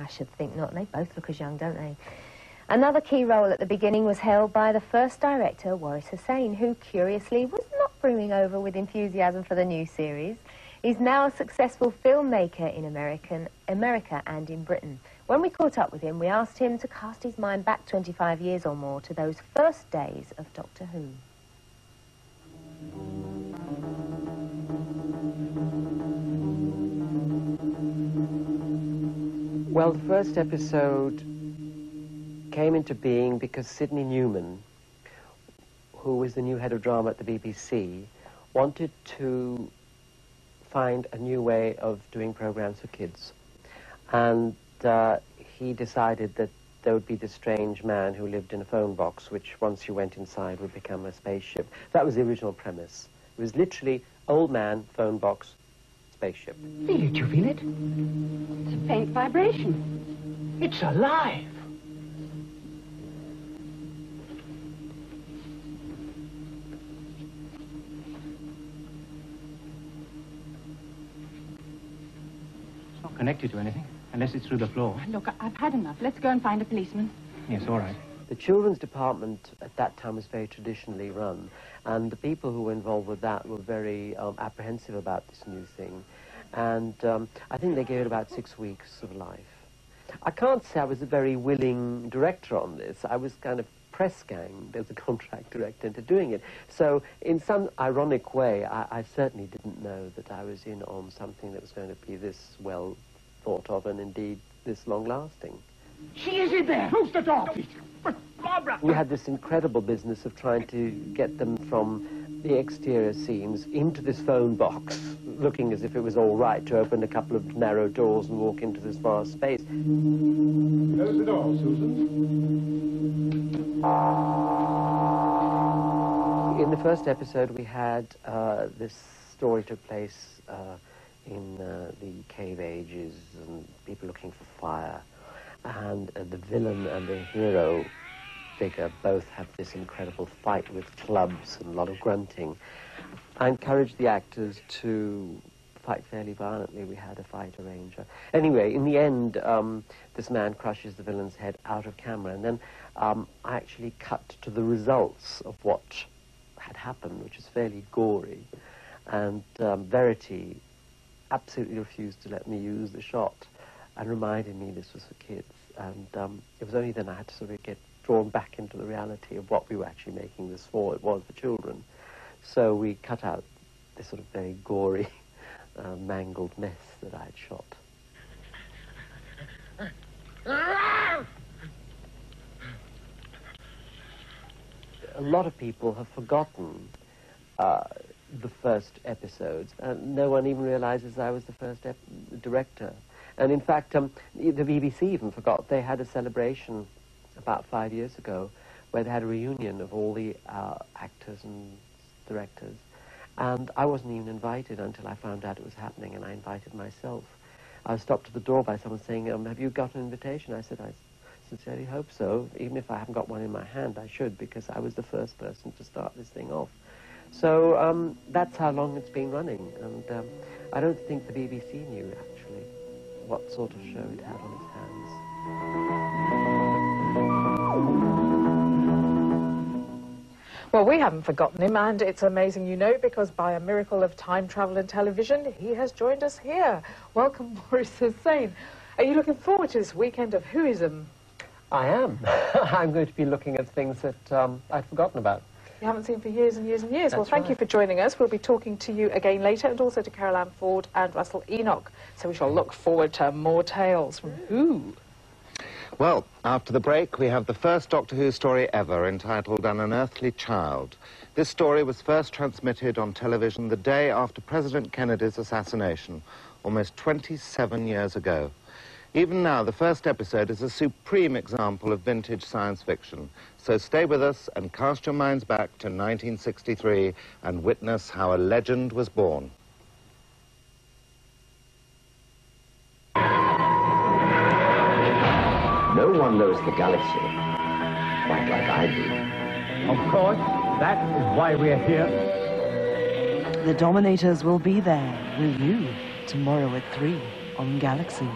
I should think not. They both look as young, don't they? Another key role at the beginning was held by the first director, Waris Hussein, who, curiously, was not brimming over with enthusiasm for the new series. He's now a successful filmmaker in American, America and in Britain. When we caught up with him, we asked him to cast his mind back 25 years or more to those first days of Doctor Who. Well, the first episode came into being because Sydney Newman, who was the new head of drama at the BBC, wanted to find a new way of doing programs for kids. And uh, he decided that there would be this strange man who lived in a phone box, which once you went inside would become a spaceship. That was the original premise. It was literally old man, phone box, spaceship. Feel it, you feel it? It's a faint vibration. It's alive. It's not connected to anything, unless it's through the floor. Look, I've had enough. Let's go and find a policeman. Yes, all right. The children's department at that time was very traditionally run, and the people who were involved with that were very um, apprehensive about this new thing. And um, I think they gave it about six weeks of life. I can't say I was a very willing director on this. I was kind of press ganged as a contract director into doing it. So in some ironic way, I, I certainly didn't know that I was in on something that was going to be this well thought of and indeed this long lasting. She is in there. Who's the dog? But Barbara. We had this incredible business of trying to get them from the exterior scenes into this phone box, looking as if it was all right to open a couple of narrow doors and walk into this vast space. Close the door, Susan. In the first episode, we had uh, this story took place uh, in uh, the cave ages and people looking for fire. And uh, the villain and the hero figure both have this incredible fight with clubs and a lot of grunting. I encouraged the actors to fight fairly violently. We had a fight arranger. Anyway, in the end, um, this man crushes the villain's head out of camera, and then um, I actually cut to the results of what had happened, which is fairly gory. And um, Verity absolutely refused to let me use the shot and reminded me this was for kids. And um, it was only then I had to sort of get drawn back into the reality of what we were actually making this for. It was for children. So we cut out this sort of very gory, uh, mangled mess that I had shot. A lot of people have forgotten uh, the first episodes. and no one even realizes I was the first director. And in fact, um, the BBC even forgot they had a celebration about five years ago where they had a reunion of all the uh, actors and directors. And I wasn't even invited until I found out it was happening, and I invited myself. I was stopped at the door by someone saying, um, have you got an invitation? I said, I sincerely hope so. Even if I haven't got one in my hand, I should, because I was the first person to start this thing off. So um, that's how long it's been running, and um, I don't think the BBC knew, actually, what sort of show he'd had on his hands. Well, we haven't forgotten him, and it's amazing you know, because by a miracle of time travel and television, he has joined us here. Welcome, Waris Hussein. Are you looking forward to this weekend of Whoism? I am. I'm going to be looking at things that um, I'd forgotten about. You haven't seen for years and years and years. well, That's thank you for joining us. We'll be talking to you again later, and also to Carole Ann Ford and Russell Enoch. So we shall look forward to more tales from hmm. Who. Well, after the break, we have the first Doctor Who story ever entitled An Unearthly Child. This story was first transmitted on television the day after President Kennedy's assassination, almost 27 years ago. Even now, the first episode is a supreme example of vintage science fiction. So stay with us and cast your minds back to 1963 and witness how a legend was born. No one knows the galaxy quite like I do. Of course, that is why we're here. The Dominators will be there with you tomorrow at 3 on Galaxy.